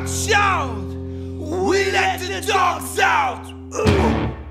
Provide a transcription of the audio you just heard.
watch! We let the dogs out!